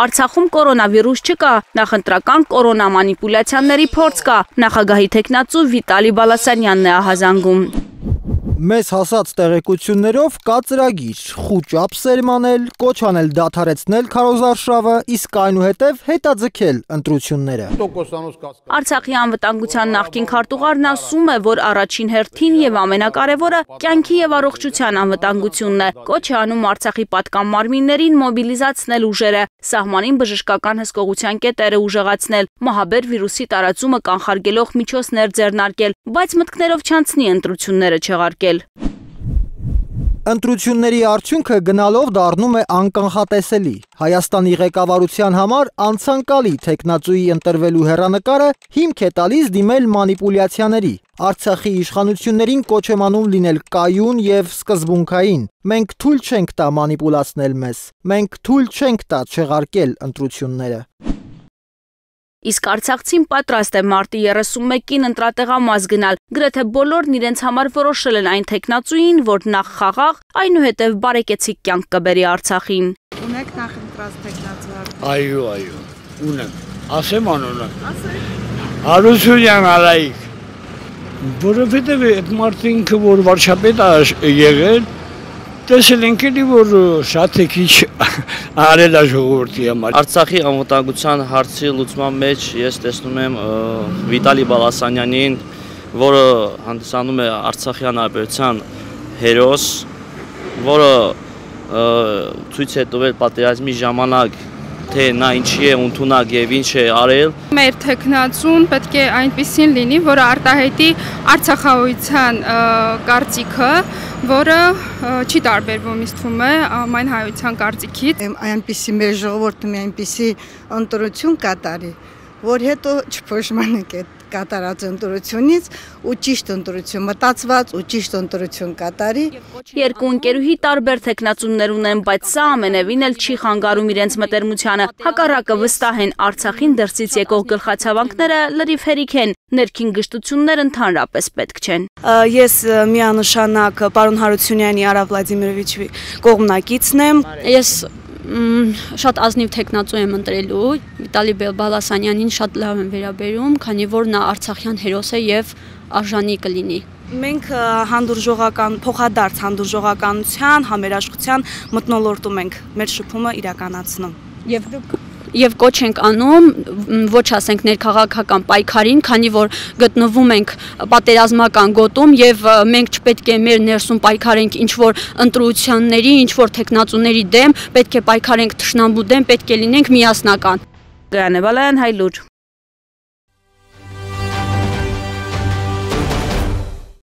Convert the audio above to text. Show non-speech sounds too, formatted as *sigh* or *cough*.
Արցախում կորոնավիրուս չկա, նախընտրական կորոնա մանիպուլյացիաների փորձ կա, նախագահի տեխնացու Վիտալի Բալասանյանն է ահազանգում։ Մեզ հասած տեղեկություններով կա ծրագիր՝ խուճ ապսերմանել, կոչ անել դադարեցնել քարոզարշավը, իսկ այնուհետև հետաձգել ընտրությունները։ Արցախի անվտանգության նախկին քարտուղարն ասում է, որ առաջին հերթին եւ ամենակարևորը կյանքի եւ առողջության անվտանգությունն է։ Կոչ է անում Արցախի պատկան մարմիններին մոբիլիզացնել ուժերը, սահմանին բժշկական հսկողության կետերը ուժեղացնել, մահաբեր վիրուսի տարածումը կանխարգելող միջոցներ ձեռնարկել, բայց մտքներով չանցնի ընտրությունները չեղարկել եղել։ Ընտրությունների արդյունքը գնալով դառնում է անկանխատեսելի։ Հայաստանի ղեկավարության համար անցանկալի տեխնացուի ընտրվելու հերանեկարը հիմք է տալիս դիմել մանիպուլյացիաների։ Արցախի իշխանություններին կոչ եմ անում լինել կայուն եւ սկզբունքային։ Մենք թույլ չենք տա մանիպուլացնել մեզ։ Մենք թույլ չենք տա չեղարկել ընտրությունները։ Իսկ Արցախցին պատրաստ է մարտի 31-ին ընտրատեղամաս գնալ։ Գրեթե բոլորն իրենց համար որոշել են այն տեխնացուին, որ նախ խաղաղ, այնուհետև բարեկեցիկ կյանք կբերի Արցախին։ Ունեք նախ ընտրած տեխնացու։ Այո, այո։ Ունեմ։ Ասեմ անունը։ Ասեք։ Արուսունյան Արայիկ։ Որովհետև այդ մարտինքը որ վարչապետ է եղել, տեսել ենք էլի որ շատ է քիչ *laughs* արել է ժողովրդի համար։ Արցախի անվտանգության հարցի լուծման մեջ ես տեսնում եմ Վիտալի Բալասանյանին, որը հանդիսանում է Արցախի հանրապետության հերոս, որը ցույց է տվել պատերազմի ժամանակ թե նա ինչի է ընդունակ եւ ինչ է արել։ Մեր տեխնացուն պետք է այնպեսին լինի, որը արտահայտի Արցախահայության կարծիքը, որը չի տարբերվում ինձ թվում է ամայն հայության կարծիքից։ Այնպեսի մեր ժողովուրդը մի այնպեսի ընտրություն կատարի, որ հետո չփոշմանենք այդ կատարած ընտրությունից ու ճիշտ ընտրություն մտածված ու ճիշտ ընտրություն կատարի։ Երկու ընկերուհի տարբեր տեխնացումներ ունեն, բայց սա ամենևին էլ չի խանգարում իրենց մտերմությանը։ Հակառակը վստահ են Արցախին դրսից եկող գլխացավանքները լրիվ հերիք են, ներքին գժտություններ ընդհանրապես պետք չեն։ Ես միանշանակ պարոն Հարությունյանի Արա Վլադիմիրովիչի կողմնակիցն եմ։ Ես շատ ազնիվ տեխնացու եմ ընտրելու Վիտալի Բալասանյանին շատ լավ եմ վերաբերում, քանի որ նա Արցախյան հերոս է եւ արժանի կլինի։ Մենք հանդուրժողական փոխադարձ հանդուրժողականության, համերաշխության մտնոլորտում ենք մեր շփումը իրականացնում։ Եվ եւ կոչ ենք անում ոչ ասենք ներքաղաքական պայքարին, քանի որ գտնվում ենք պատերազմական գոտում եւ մենք չպետք է մեր ներսում պայքարենք ինչ որ ընտրությունների, ինչ որ տեխնացուների դեմ, պետք է պայքարենք թշնամու դեմ, պետք է լինենք միասնական։ Գայանե Բալայան, Հայլուր